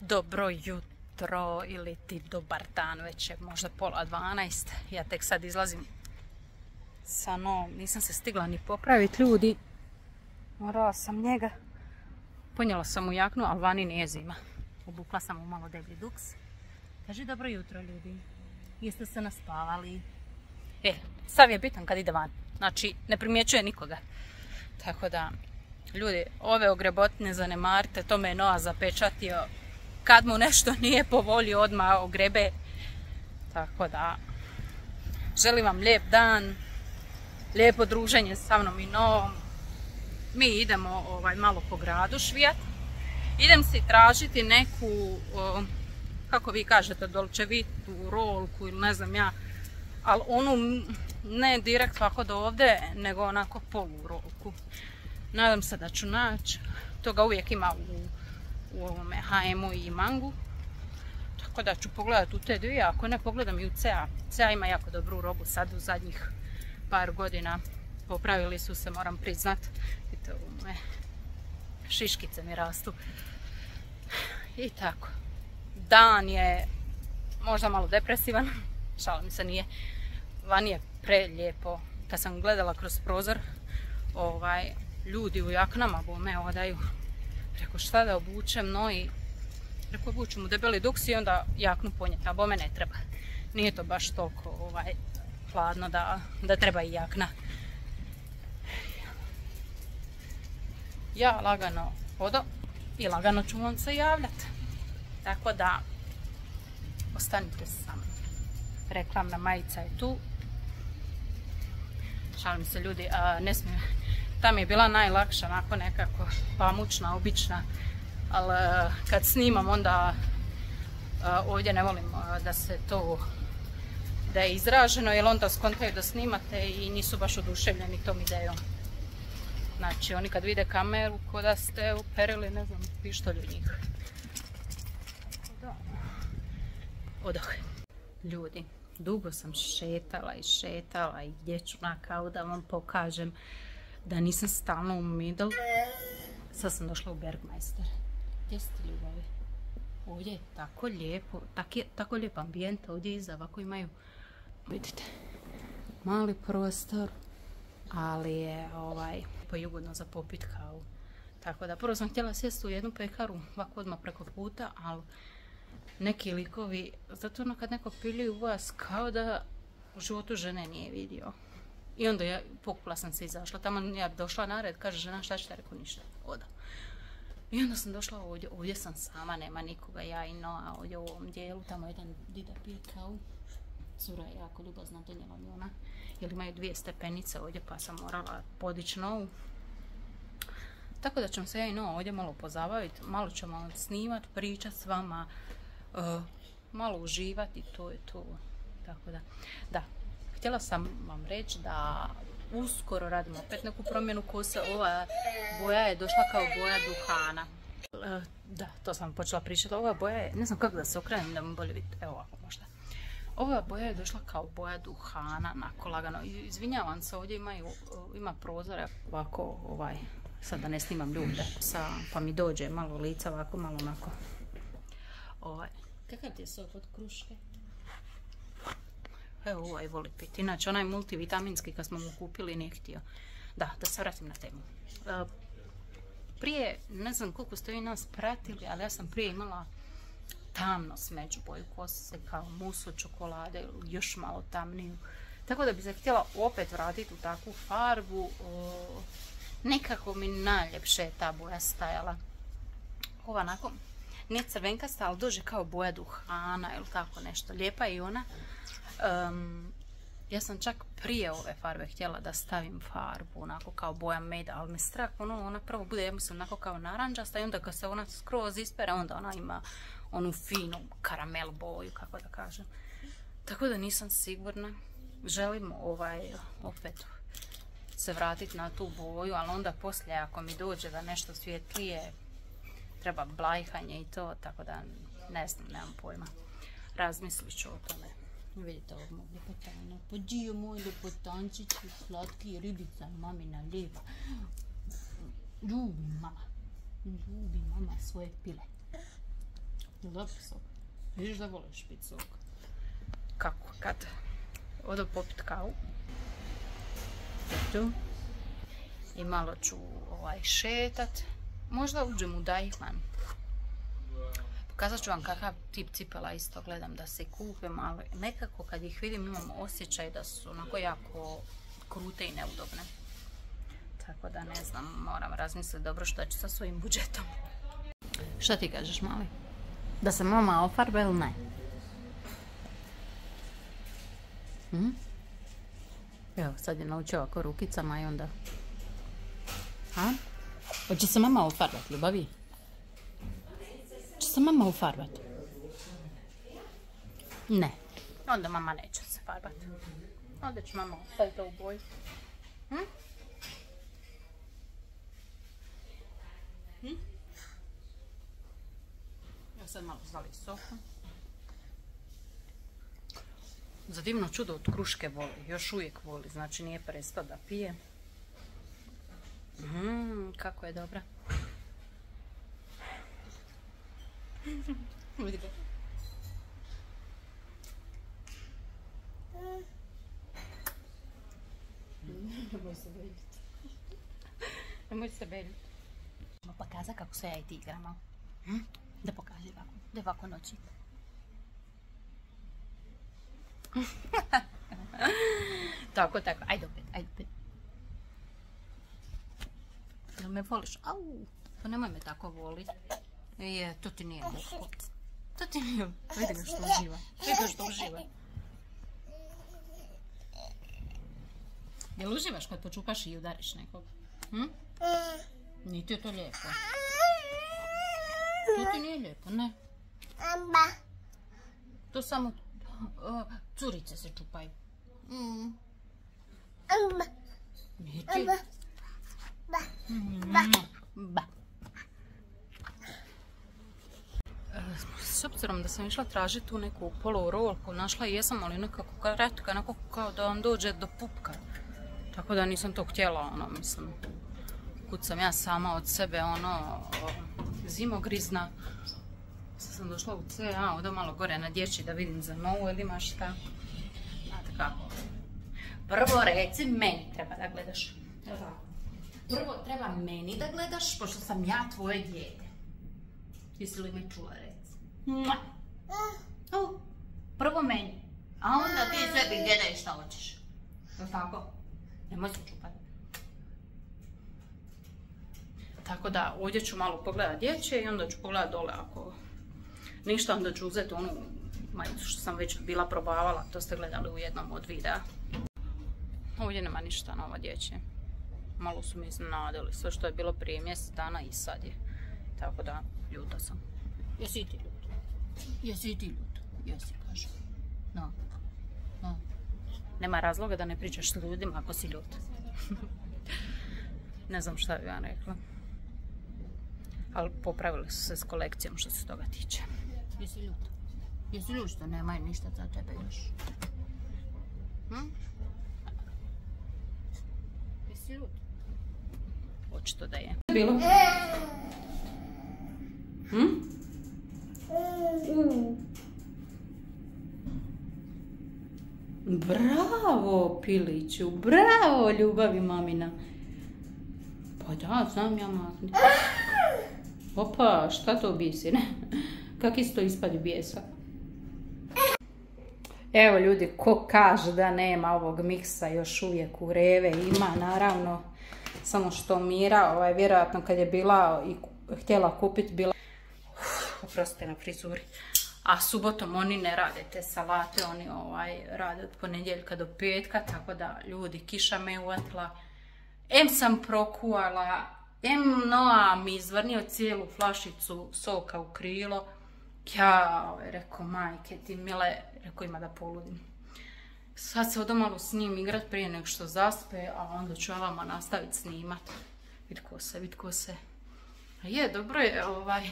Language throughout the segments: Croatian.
dobro jutro ili ti dobar dan, već je možda pola dvanaest. Ja tek sad izlazim sa novom, nisam se stigla ni popraviti ljudi. Morala sam njega. Ponijela sam mu jaknu, ali vani nije zima. Obukla sam mu malo deblji duks. Kaži dobro jutro ljudi. Jeste se naspavali? E, sav je bitan kad ide van. Znači, ne primjećuje nikoga. Tako da, ljudi, ove ogrebotine zanemarite, to me je Noa zapečatio. Kad mu nešto nije po volji, odmah ogrebe. Tako da, želim vam lijep dan, lijepo druženje sa mnom i Noom. Mi idemo ovaj, malo po gradu švijat. Idem si tražiti neku, kako vi kažete, dolčevitu rolku ili ne znam ja, ali onu ne direkt ovako do ovdje, nego onako polu rolku. Nadam se da ću naći. Toga uvijek ima u, u ovome HM-u i Mangu. Tako da ću pogledati u te dvije, ako ne pogledam i u CA. CA ima jako dobru robu sad u zadnjih par godina. Popravili su se, moram priznat. Vidite, ovome, šiškice mi rastu. I tako. Dan je možda malo depresivan. Šalim se, nije. Van je prelijepo. Kad sam gledala kroz prozor, ovaj, ljudi u jaknama bome odaju. Preko šta da obučem, no i preko obučem u debeli duks i onda jaknu ponijeti, a bome ne treba. Nije to baš toliko ovaj, hladno da, da treba i jakna. Ja lagano hodo i lagano ću vam se javljati. Tako da, ostanite sa mnom. Reklamna majica je tu. Šalim se ljudi, ne ta mi je bila najlakša, onako nekako pamučna, obična, ali e, kad snimam onda e, ovdje ne volim e, da se to da je izraženo jer onda skontaju da snimate i nisu baš oduševljeni tom idejom. Znači oni kad vide kameru ko da ste uperili ne znam pištolju njih. Odah. Ljudi, dugo sam šetala i šetala i gdje ću na kao da vam pokažem da nisam stalno u middle. Sad sam došla u Bergmeister. Gdje ste ljubavi? Ovdje je tako lijepo, tako lijep ambijent ovdje iza, ovako imaju, vidite, mali prostor, ali je ovaj, pojugodno za popit kavu. Tako da prvo sam htjela sjesti u jednu pekaru, ovako odmah preko puta, ali neki likovi, zato ono kad neko pili u vas kao da u životu žene nije vidio. I onda ja pokupila sam se izašla. Tamo ja došla na red, kaže žena šta ćete, rekao ništa, oda. I onda sam došla ovdje, ovdje sam sama, nema nikoga, ja i Noa ovdje u ovom dijelu, tamo jedan dida pije kavu. Cura je jako ljubazna, donijela mi ona, jer imaju dvije stepenice ovdje pa sam morala podići Novu. Tako da ćemo se ja i Noa ovdje malo pozabaviti, malo ćemo snimat, pričat s vama, uh, malo uživati, to je to. Tako da, da, Htjela sam vam reći da uskoro radimo opet neku promjenu kose. Ova boja je došla kao boja duhana. E, da, to sam počela pričati. Ova boja je, ne znam kako da se okrenem da mi bolje vidite. Evo ovako možda. Ova boja je došla kao boja duhana, onako lagano. Izvinjavam se, ovdje imaju, ima prozore ovako, ovaj, sad da ne snimam ljude, sa, pa mi dođe malo lica ovako, malo onako. Ovaj, kakav ti je sok od kruške? Evo ovaj voli piti. Inače, onaj multivitaminski kad smo mu kupili nije htio. Da, da se vratim na temu. E, prije, ne znam koliko ste vi nas pratili, ali ja sam prije imala tamno smeđu boju kose kao musu čokolade, još malo tamniju. Tako da bi se htjela opet vratiti u takvu farbu. nekako mi najljepše je ta boja stajala. Ova onako, nije crvenkasta, ali dođe kao boja duhana ili tako nešto. Lijepa je i ona ja sam čak prije ove farbe htjela da stavim farbu, onako kao boja meda, ali me strah, ono, ona prvo bude, ja mislim, onako kao naranđasta i onda kad se ona skroz ispere, onda ona ima onu finu karamel boju, kako da kažem. Tako da nisam sigurna. Želim ovaj, opet se vratiti na tu boju, ali onda poslije ako mi dođe da nešto svjetlije, treba blajhanje i to, tako da ne znam, nemam pojma. Razmislit ću o tome. Vidite ovog mog ljepotana. Pođio moj ljepotančić, slatki ribica, mamina lijepa. Ljubi mama. Ljubi mama svoje pile. Dobar sok. Vidiš da voliš pit sok. Kako kad odo popit kavu. Tu. I malo ću ovaj šetat. Možda uđem u Dajman. Pokazat ću vam kakav tip cipela isto gledam da se kupim, ali nekako kad ih vidim imam osjećaj da su onako jako krute i neudobne. Tako da ne znam, moram razmisliti dobro što ću sa svojim budžetom. Šta ti kažeš, mali? Da se mama ofarbe ili ne? Hm? Evo, sad je naučio ovako rukicama i onda... A? Hoće se mama ofarbat, ljubavi? Se mama ofarbat? Ne. Onda mama neće se farbat. Onda će mama ostaviti ovu boju. Hm? Hm? Ja sad malo zali soku. Za divno čudo od kruške voli, još uvijek voli, znači nije prestao da pije. Mmm, kako je dobra. Ga. Nemoj se beljiti. Nemoj se beljiti. Ćemo pokazati kako se ja i ti igramo. Hm? Da pokaži ovako. Da ovako noći. tako, tako. Ajde opet, ajde opet. Jel me voliš? Au, pa nemoj me tako voliti. Е, то ти не е леко. То ти не е. Види го што ужива. Види го што ужива. Јел уживаш кога почукаш и удариш неког? М? Нити е тоа лепо. То ти не е лепо, не. Аба. То само цурица се чупај. М. Нити. Аба. Аба. Аба. S obzirom da sam išla tražiti tu neku polu rolku, našla jesam, ali nekako kratka, nekako kao da vam dođe do pupka. Tako da nisam to htjela, ono, mislim, kud sam ja sama od sebe, ono, zimogrizna. Sad sam došla u CA, ovdje malo gore na dječji da vidim za novu ili ima šta. Znate kako. Prvo reci meni treba da gledaš. Prvo treba meni da gledaš, pošto sam ja tvoje dijete. Jesi li me čula Prvo meni. A onda ti sebi gledaj šta hoćeš. Je tako? Nemoj se čupati. Tako da ovdje ću malo pogledat dječje i onda ću pogledat dole ako ništa onda ću uzeti onu majicu što sam već bila probavala, to ste gledali u jednom od videa. Ovdje nema ništa novo dječje. Malo su mi iznenadili, sve što je bilo prije mjesec dana i sad je. Tako da, ljuta sam. Jesi ti ljut? Jesi ti ljut? Jesi, kažem. No. No. Nema razloga da ne pričaš s ljudima ako si ljut. ne znam šta bi ja rekla. Ali popravili su se s kolekcijom što se toga tiče. Jesi ljut? Jesi ljut što nema ništa za tebe još? Hm? Jesi ljut? Očito da je. Bilo? Hm? Bravo, Piliću, bravo, ljubavi mamina. Pa da, znam ja makni. Opa, šta to bisi, ne? Kak isto ispadi bijesa? Evo ljudi, ko kaže da nema ovog miksa još uvijek u reve, ima naravno. Samo što Mira, ovaj, vjerojatno kad je bila i htjela kupiti, bila... Oprostite na frizuri. A subotom oni ne rade te salate, oni ovaj, rade od ponedjeljka do petka, tako da ljudi, kiša me uvatila. Em sam prokuala, em Noa mi izvrnio cijelu flašicu soka u krilo. Ja, ovaj, rekao, majke ti mile, rekao ima da poludim. Sad se odo malo s njim igrat prije nego što zaspe, a onda ću nastaviti snimat. Vid ko se, vid ko se. A je, dobro je, ovaj,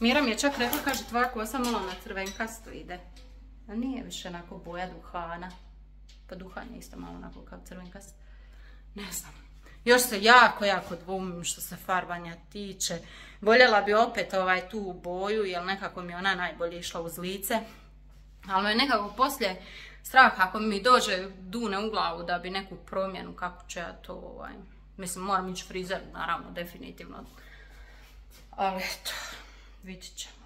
Mira mi je čak rekla, kaže, tvoja kosa malo na crvenkasto ide. A nije više onako boja duhana. Pa duhan je isto malo onako kao crvenkast. Ne znam. Još se jako, jako dvumim što se farbanja tiče. Voljela bi opet ovaj tu boju, jer nekako mi je ona najbolje išla uz lice. Ali me nekako poslije strah ako mi dođe dune u glavu da bi neku promjenu, kako ću ja to, ovaj, mislim moram ići frizer, naravno, definitivno. Ali eto, vidit ćemo.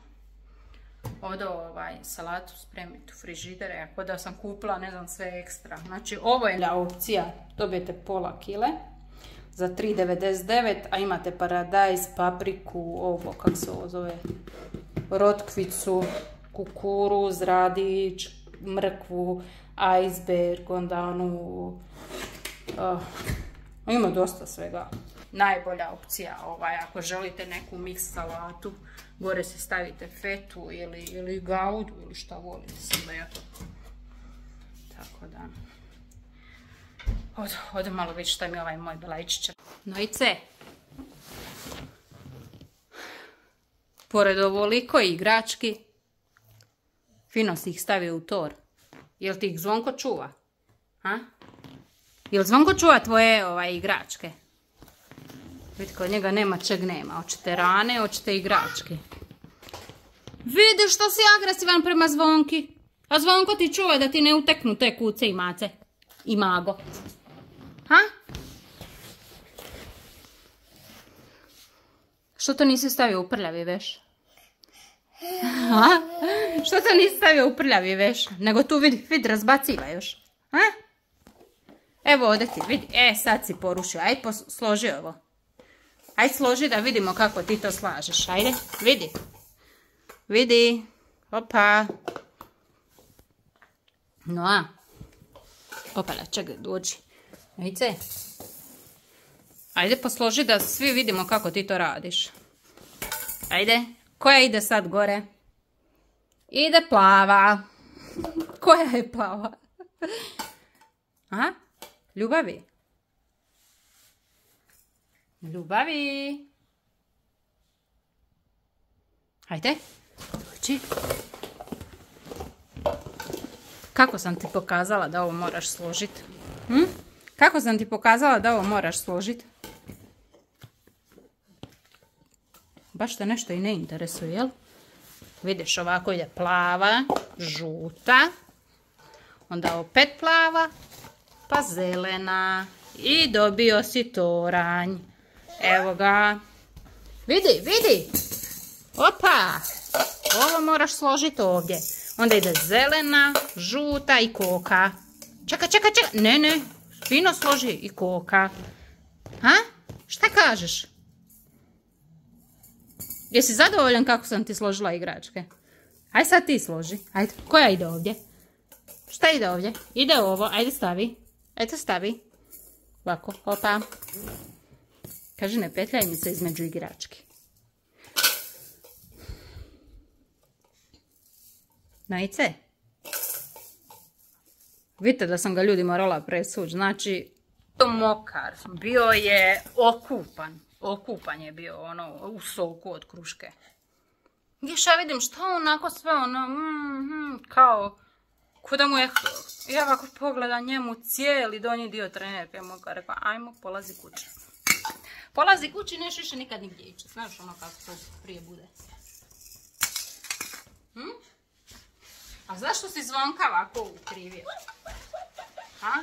Ovdje ovaj salatu spremiti u frižidere, ako da sam kupila, ne znam, sve ekstra. Znači, ovo je opcija, dobijete pola kile za 3,99, a imate paradajz, papriku, ovo, kako se ovo zove, rotkvicu, kukuruz, radić, mrkvu, iceberg, onda onu... Uh, ima dosta svega. Najbolja opcija, ovaj, ako želite neku mix salatu, gore se stavite fetu ili, ili gaudu ili šta volite sam ja Tako da... Ovdje malo vidjeti šta mi ovaj moj belajčić. No i ce. Pored ovoliko igrački, fino si ih stavio u tor. Jel ti ih zvonko čuva? Ha? Jel zvonko čuva tvoje ovaj, igračke? Vidite, kod njega nema čeg nema. Hoćete rane, hoćete igračke. Vidi što si agresivan prema zvonki. A zvonko ti čuva da ti ne uteknu te kuce i mace. I mago. Ha? Što to nisi stavio u prljavi veš? Ha? Što to nisi stavio u prljavi veš? Nego tu vidi, vidi, razbaciva još. Ha? Evo ovdje ti, vidi. E, sad si porušio. Ajde, složi ovo. Ajde, složi da vidimo kako ti to slažeš. Ajde, vidi. Vidi. Opa. No a. Opala, čekaj, dođi. Ajde. Ajde posloži da svi vidimo kako ti to radiš. Ajde. Koja ide sad gore? Ide plava. Koja je plava? A? Ljubavi? Ljubavi? Ajde. Dođi. Kako sam ti pokazala da ovo moraš složiti? Hm? Kako sam ti pokazala da ovo moraš složiti? Baš te nešto i ne interesuje, jel? Vidiš, ovako ide plava, žuta, onda opet plava, pa zelena. I dobio si toranj. Evo ga. Vidi, vidi. Opa! Ovo moraš složiti ovdje. Onda ide zelena, žuta i koka. Čekaj, čekaj, čekaj. Ne, ne. Fino složi i koka. Ha? Šta kažeš? Jesi zadovoljan kako sam ti složila igračke? Aj sad ti složi. Ajde, koja ide ovdje? Šta ide ovdje? Ide ovo, ajde stavi. Ajde stavi. Ovako, opa. Kaže, ne petljaj mi se između igrački. Najce? Vidite da sam ga ljudi morala presući. Znači, mokar. Bio je okupan. Okupan je bio ono u soku od kruške. Još ja vidim što onako sve ono, mm, kao, kuda mu je, ja ako pogledam njemu cijeli donji dio trenerke moga, rekao, ajmo, polazi kući. Polazi kući, neš više nikad nigdje ići. Znaš ono kako to prije bude. Hm? A zašto si zvonka ovako ukrivio? Ha?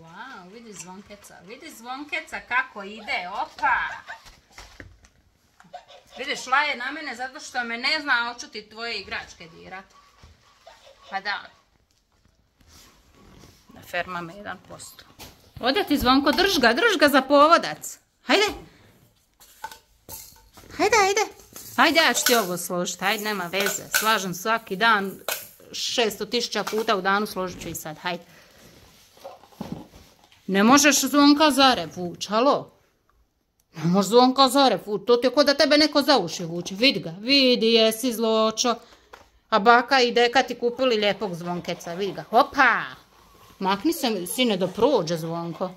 Wow, vidi zvonkeca. Vidi zvonkeca kako ide. Opa! Vidiš, laje na mene zato što me ne zna hoću ti tvoje igračke dirat. Pa da. Da ferma me 1%. Ode ti zvonko, drž ga, drž ga za povodac. Hajde. Hajde, hajde. Hajde, ja ću ti ovo složiti. Hajde, nema veze. Slažem svaki dan 600 tisuća puta u danu složit ću i sad. Hajde. Ne možeš zvonka zare vuć, halo? Ne možeš zvonka zare vuć, to ti je ko da tebe neko za uši vuče. Vidi ga, vidi, jesi zločo. A baka i deka ti kupili lijepog zvonkeca, vidi ga. Hopa! Makni se, sine, da prođe zvonko.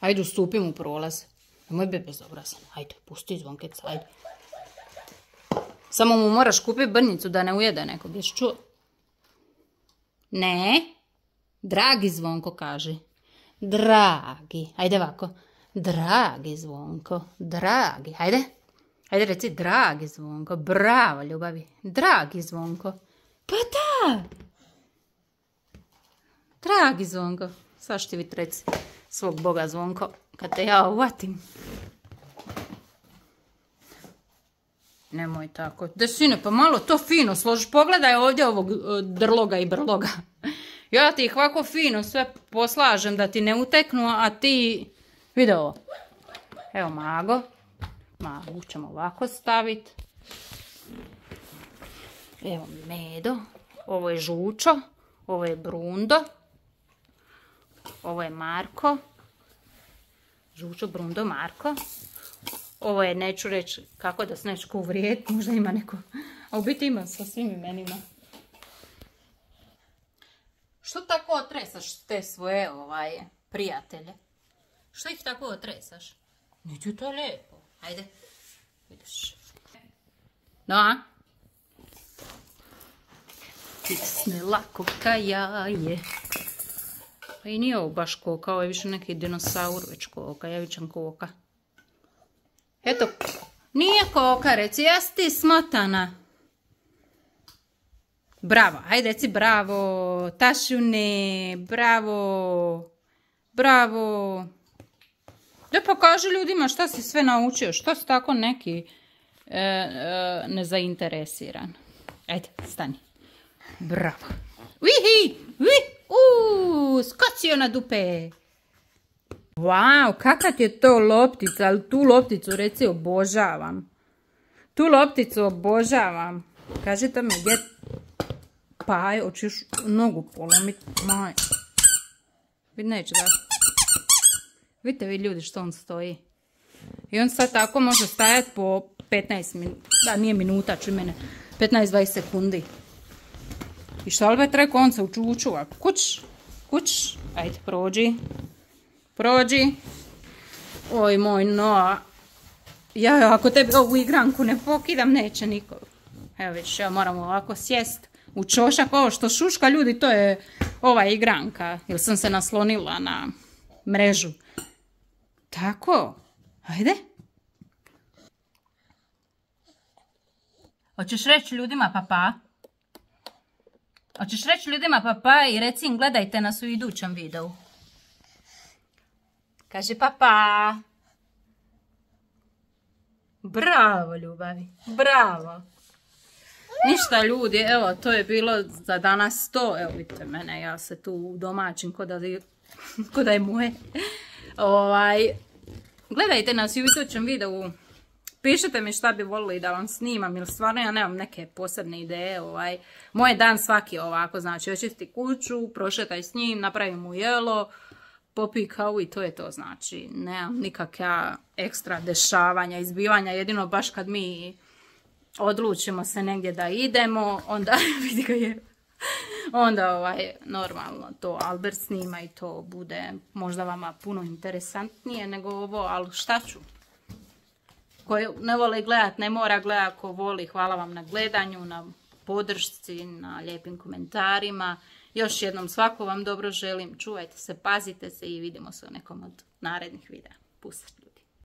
Hajde, ustupim u prolaz. Nemoj be bezobrazan. Hajde, pusti zvonkeca, hajde. Samo mu moraš kupiti brnicu da ne ujede nekog, jesi čuo? Ne? Dragi zvonko kaži. Dragi. Ajde ovako. Dragi zvonko. Dragi. Ajde. Ajde reci dragi zvonko. Bravo ljubavi. Dragi zvonko. Pa da. Dragi zvonko. Sad što ti vi reci svog boga zvonko. Kad te ja uvatim. Nemoj tako. Da sine, pa malo to fino složi. Pogledaj ovdje ovog e, drloga i brloga. Ja ti ih ovako fino sve poslažem da ti ne uteknu, a ti... Vidi ovo. Evo mago. Magu ćemo ovako staviti. Evo medo. Ovo je žučo. Ovo je brundo. Ovo je Marko. Žučo, brundo, Marko. Ovo je, neću reći kako da se neću uvrijeti, možda ima neko, a u biti ima sa svim imenima. Što tako otresaš te svoje ovaj, prijatelje? Što ih tako otresaš? Neću to lijepo. Ajde, vidiš. No, a? Tisne lako ka jaje. Pa i nije ovo baš koka, ovo je više neki dinosaur već koka, javičan koka. Eto, nije koka, reci, jesi ti smotana. Bravo, ajde reci bravo, tašune, bravo, bravo. Da pokaži ljudima šta si sve naučio, što si tako neki e, e, nezainteresiran. Ajde, stani. Bravo. Vihi, vi, uuu, skocio na dupe. Wow, kakva ti je to loptica, ali tu lopticu reci obožavam. Tu lopticu obožavam. Kažite mi gdje paj, hoćeš nogu polomiti, maj. Vid neće da. Vidite vi ljudi što on stoji. I on sad tako može stajati po 15 minuta, da nije minuta, čuj mene, 15-20 sekundi. I šta li već rekao, on se učučuva. Kuć, kuć, ajde prođi. Prođi. Oj moj no. Ja ako tebi ovu igranku ne pokidam, neće niko. Evo vidiš, ja moram ovako sjest u čošak. Ovo što šuška ljudi, to je ova igranka. Jer sam se naslonila na mrežu. Tako. Ajde. Hoćeš reći ljudima papa? Hoćeš reći ljudima papa i reci im gledajte nas u idućem videu. Kaže papa. Bravo ljubavi, bravo. Ništa ljudi, evo to je bilo za danas to. Evo vidite mene, ja se tu domaćim ko da, je moje. Ovaj, gledajte nas u idućem videu. Pišite mi šta bi volili da vam snimam, ili stvarno ja nemam neke posebne ideje. Ovaj. Moj dan svaki ovako, znači očisti kuću, prošetaj s njim, napravim mu jelo, popij kavu i to je to znači. Nemam nikakva ekstra dešavanja, izbivanja, jedino baš kad mi odlučimo se negdje da idemo, onda vidi ga je onda ovaj, normalno to Albert snima i to bude možda vama puno interesantnije nego ovo, ali šta ću? Ko ne voli gledat, ne mora gledat, ko voli, hvala vam na gledanju, na podršci, na lijepim komentarima. Još jednom svako vam dobro želim, čuvajte se, pazite se i vidimo se u nekom od narednih videa. Pusat.